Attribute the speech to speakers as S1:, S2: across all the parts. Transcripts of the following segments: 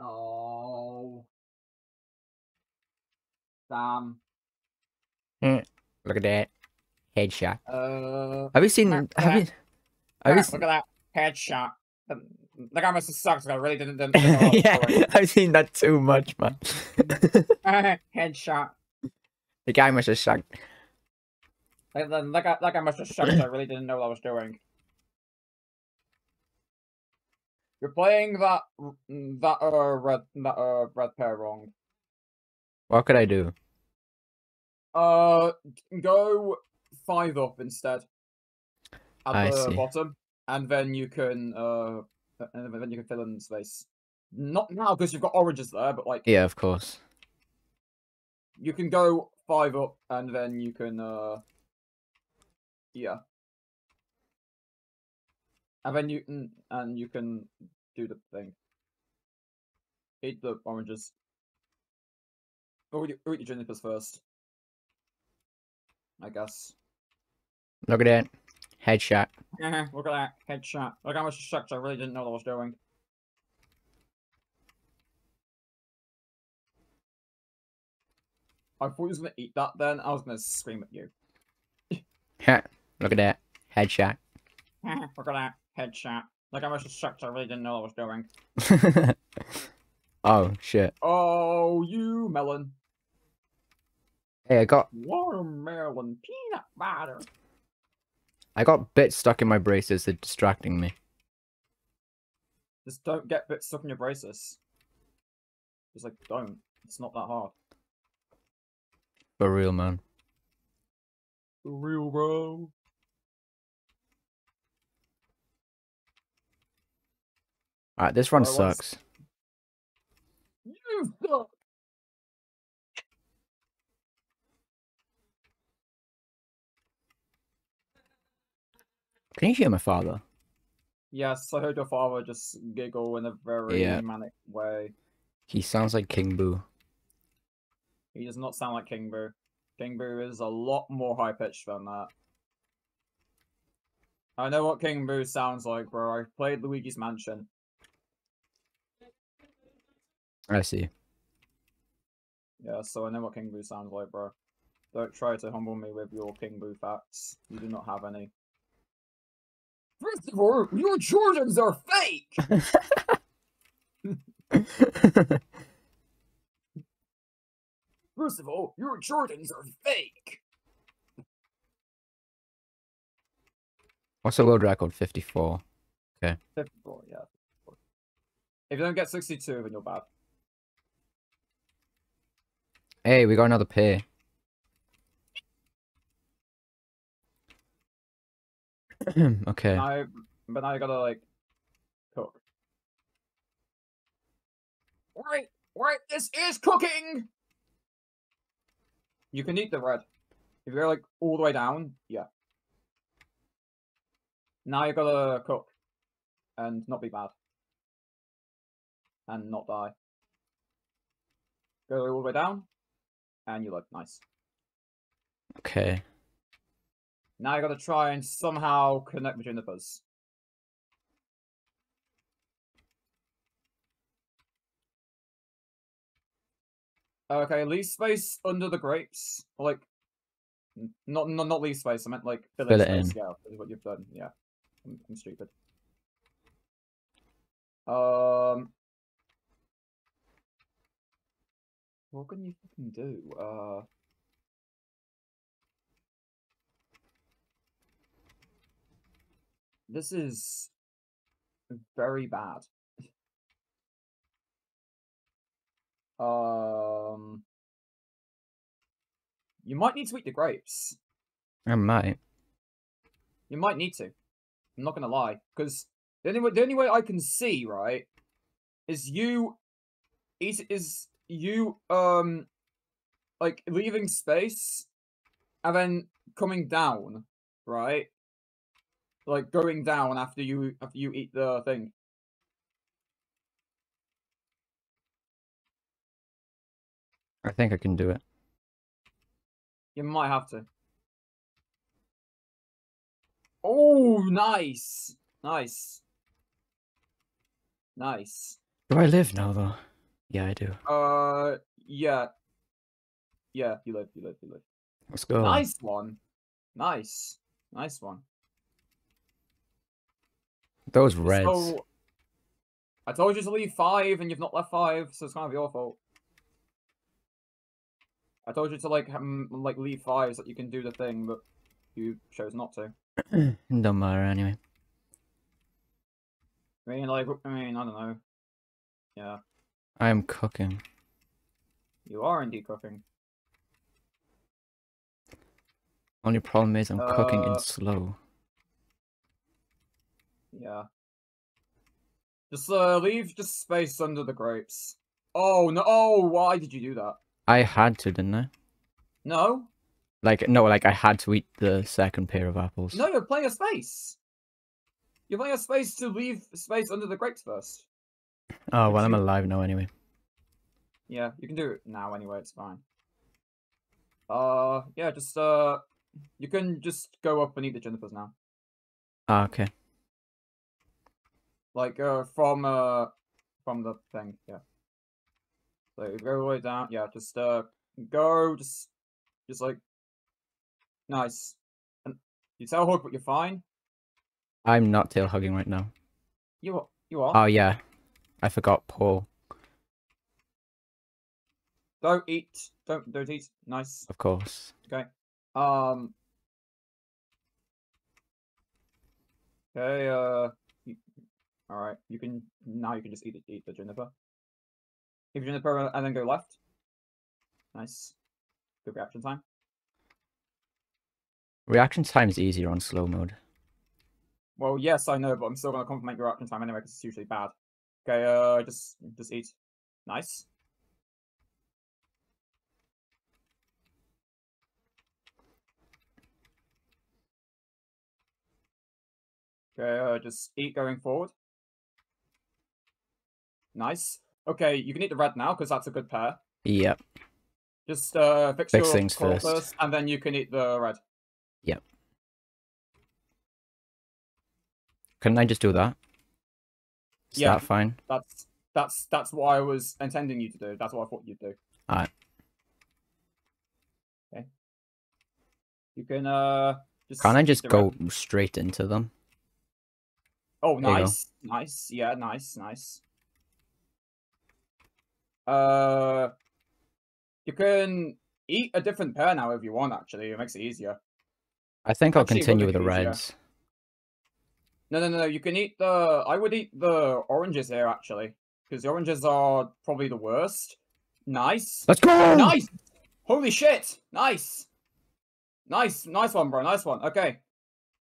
S1: Oh. Damn.
S2: Look at that. Headshot.
S1: Uh.
S2: Have you seen
S1: Look
S2: have you
S1: at
S2: have you
S1: look at that headshot. The, the guy must have sucked. I really didn't. didn't think I was
S2: yeah. I've seen that too much, man.
S1: headshot.
S2: the guy must have sucked.
S1: Like, like, I, like I must have sucked. I really didn't know what I was doing. You're playing that that uh red that uh red pair wrong.
S2: What could I do?
S1: Uh, go five up instead. At
S2: I
S1: the
S2: see.
S1: bottom, and then you can uh, and then you can fill in space. Not now because you've got oranges there, but like
S2: Yeah, of course.
S1: you can go five up, and then you can uh, yeah, and then you can and you can do the thing. Eat the oranges. Or eat, your junipers first. I guess.
S2: Look at that. Headshot.
S1: Look at that headshot. Look how much shocked I really didn't know what I was doing. I thought you was gonna eat that then, I was gonna scream at you.
S2: Ha, Look at that. Headshot.
S1: Look at that headshot. Look how much shocked I really didn't know what I was doing.
S2: oh shit.
S1: Oh, you melon.
S2: Hey, I got
S1: Watermelon peanut butter.
S2: I got bits stuck in my braces. They're distracting me.
S1: Just don't get bits stuck in your braces. Just like, don't. It's not that hard.
S2: For real, man.
S1: For real, bro.
S2: Alright, this run sucks.
S1: You suck.
S2: Can you hear my father?
S1: Yes, I heard your father just giggle in a very
S2: Yeah.
S1: manic way.
S2: He sounds like King Boo.
S1: He does not sound like King Boo. King Boo is a lot more high pitched than that. I know what King Boo sounds like, bro. I played Luigi's Mansion.
S2: I see.
S1: Yeah, so I know what King Boo sounds like, bro. Don't try to humble me with your King Boo facts. You do not have any. First of all, your Jordans are fake! First of all, your Jordans are fake!
S2: What's the world record? 54. Okay.
S1: 54, yeah. 54. If you don't get 62, then you're bad.
S2: Hey, we got another pair. okay.
S1: Now, but now you gotta, like, cook. Wait, wait, this is cooking! You can eat the red. If you go, like, all the way down, yeah. Now you gotta cook. And not be bad. And not die. Go all the way down. And you look nice.
S2: Okay.
S1: Now you gotta try and somehow connect between the fuzz. Okay, leave space under the grapes. Like, not not not leave space. I meant like fill,
S2: Fill
S1: in
S2: it
S1: space.
S2: in.
S1: Yeah, is what you've done. Yeah, I'm, I'm stupid. Um, what can you fucking do? Uh. This is very bad. Um, you might need to eat the grapes.
S2: I might.
S1: You might need to. I'm not gonna lie, because the only way the only way I can see right is you eat is you um like leaving space and then coming down, right? Like going down after you after you eat the thing.
S2: I think I can do it.
S1: You might have to. Oh, nice, nice, nice.
S2: Do I live now, though? Yeah, I do.
S1: Uh, yeah. Yeah, you live, you live, you live.
S2: Let's go.
S1: Nice one. Nice. Nice one.
S2: Those reds.
S1: So, I told you to leave five, and you've not left five, so it's kind of your fault. I told you to like um, like leave five so that you can do the thing, but you chose not to.
S2: Don't matter anyway.
S1: I mean, like, I mean, I don't know. Yeah,
S2: I am cooking.
S1: you are indeed cooking.
S2: Only problem is I'm cooking in
S1: Uh,
S2: slow.
S1: Yeah. Just uh, leave just space under the grapes. Oh no! Oh, why did you do that?
S2: I had to, didn't I?
S1: No,
S2: Like no, like I had to eat the second pair of apples.
S1: no, you're playing a space. You're playing a space to leave space under the grapes first.
S2: Oh well, I'm alive now anyway.
S1: Yeah, you can do it now anyway, it's fine. Uh, yeah, just, uh, you can just go up and eat the junipers now.
S2: Ah, okay.
S1: Like, uh, from, uh, from the thing, yeah. So, you go all the way down, yeah, just, uh, go, just, just like, nice. And you tail hug, but you're fine.
S2: I'm not tail hugging right now.
S1: You are, you are.
S2: Oh yeah, I forgot Paul.
S1: don't eat, don't, don't eat, nice.
S2: Of course.
S1: Okay. Um. Okay. Uh. you- All right. You can now. You can just eat it. Eat the juniper. Eat the juniper and then go left. Nice. Good reaction time.
S2: Reaction time is easier on slow mode.
S1: Well, yes, I know, but I'm still gonna compliment your reaction time anyway because it's usually bad. Okay. Uh. Just just eat. Nice. Okay, uh, just eat going forward. Nice. Okay, you can eat the red now because that's a good pair.
S2: Yep.
S1: Just uh, fix,
S2: Fix
S1: your
S2: things
S1: coral
S2: first.
S1: and then you can eat the red.
S2: Couldn't I just do that? Is
S1: Yeah.
S2: that fine?
S1: That's that's that's what I was intending you to do. That's what I thought you'd do.
S2: Alright.
S1: Okay. You can uh just.
S2: Can't I just go
S1: red.
S2: straight into them?
S1: Oh,
S2: There
S1: nice, nice. Yeah, nice, nice. Uh, you can eat a different pair now if you want. Actually, it makes it easier.
S2: I think I'll
S1: Actually,
S2: continue with the
S1: reds. easier. No, no, no, no. You can eat the. I would eat the oranges here actually, because the oranges are probably the worst. Nice.
S2: Let's go!
S1: Nice. Holy shit. Nice. Nice. Nice one, bro. Nice one. Okay.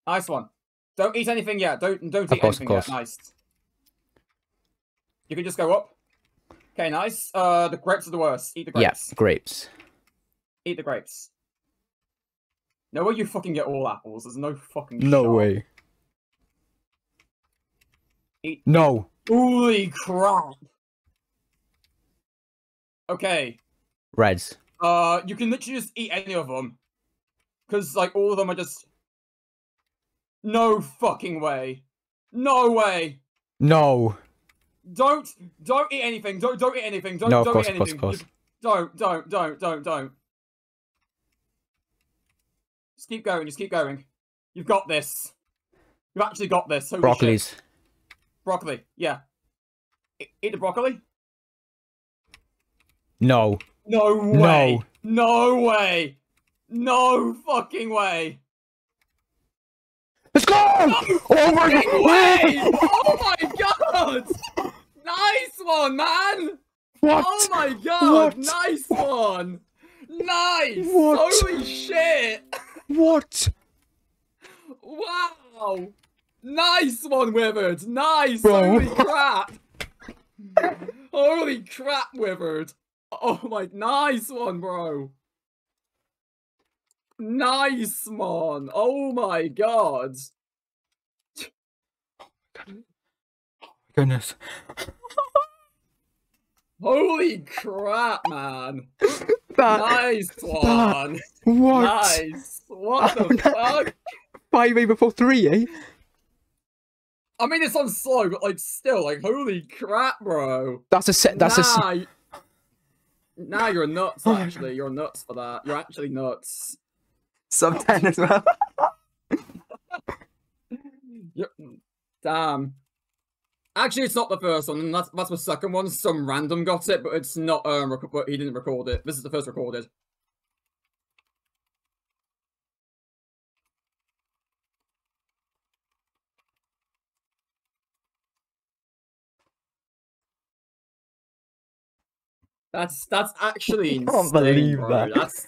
S1: Nice one. Don't eat anything yet. Don't don't
S2: Of
S1: eat
S2: course, of
S1: anything
S2: course.
S1: yet. Nice. You can just go up. Okay, nice. Uh, the grapes are the worst. Eat the
S2: Yeah,
S1: grapes.
S2: grapes.
S1: Eat the grapes. No way you fucking get all apples. There's no fucking
S2: No
S1: shot.
S2: way. No.
S1: Holy crap. Okay.
S2: Reds.
S1: Uh, you can literally just eat any of them. Because, like, all of them are just... No fucking way. No way.
S2: No.
S1: Don't, don't eat anything. Don't, don't eat anything. Don't,
S2: No,
S1: don't
S2: course,
S1: eat
S2: of course, of course.
S1: Don't, don't, don't, don't, don't. Just keep going. Just keep going. You've got this. You've actually got this. Holy shit. Broccoli. Yeah. Eat the broccoli.
S2: No.
S1: No way. No way. No fucking way.
S2: Let's go! Oh my
S1: fucking way! Oh my god! Nice one, man!
S2: What?
S1: Oh my god!
S2: What?
S1: Nice one! Nice!
S2: What?
S1: Holy shit!
S2: What?
S1: Wow! Nice one, Withered! Nice!
S2: Bro.
S1: Holy crap! Holy crap, Withered! Oh my, nice one, bro! Nice one! Oh my god!
S2: Goodness.
S1: Holy crap, man!
S2: That.
S1: Nice one!
S2: What?
S1: Nice! What
S2: Oh,
S1: the fuck?
S2: Five before three, eh?
S1: I mean, it's on slow, but like, still, like, holy crap, bro!
S2: That's a set. That's a. se-
S1: Nice. Nah, you're nuts.
S3: Oh
S1: Actually, you're nuts for that. You're actually nuts.
S3: Sub 10 as well.
S1: Damn. Actually, it's not the first one. and That's that's the second one. Some random got it, but it's not. Um, rec- but he didn't record it. This is the first recorded. That's that's actually
S3: I can't
S1: insane,
S3: believe
S1: bro.
S3: that.
S1: That's